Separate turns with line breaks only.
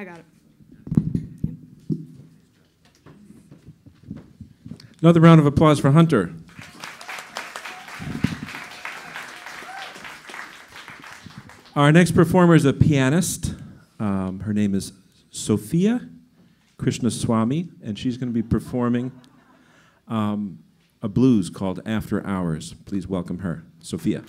I got it.
Another round of applause for Hunter. Our next performer is a pianist. Um, her name is Sophia Krishnaswamy, and she's going to be performing um, a blues called After Hours. Please welcome her, Sophia.